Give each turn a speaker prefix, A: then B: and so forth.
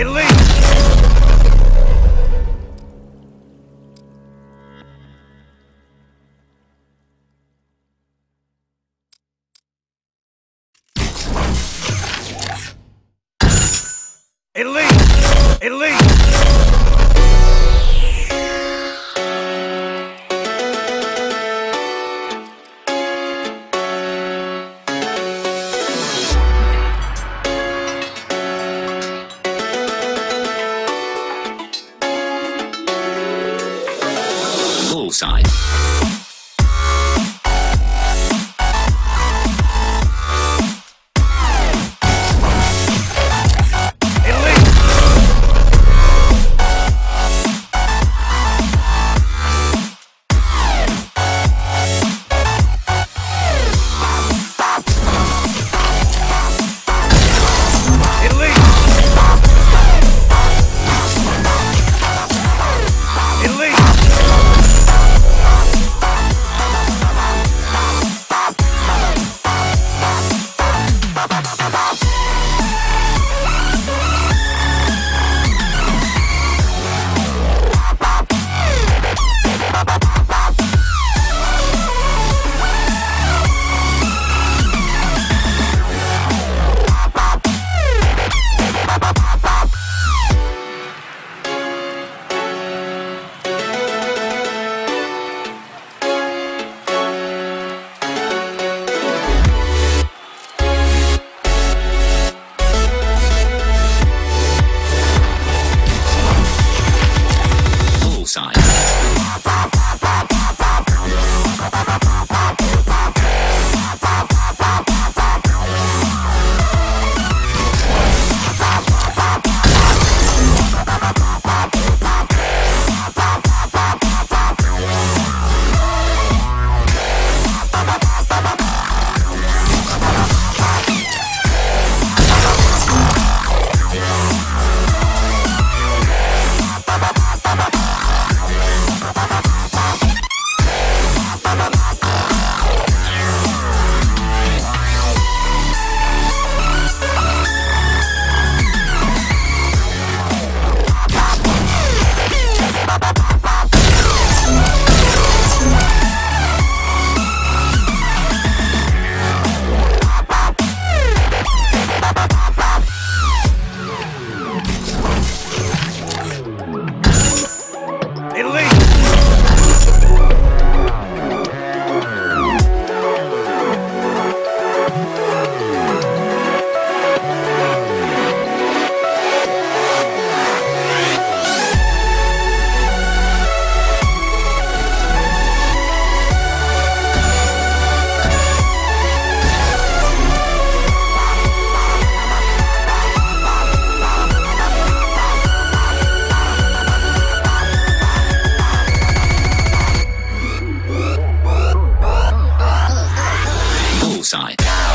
A: It leaks! It leaks! It leaks!
B: side. Italy! side.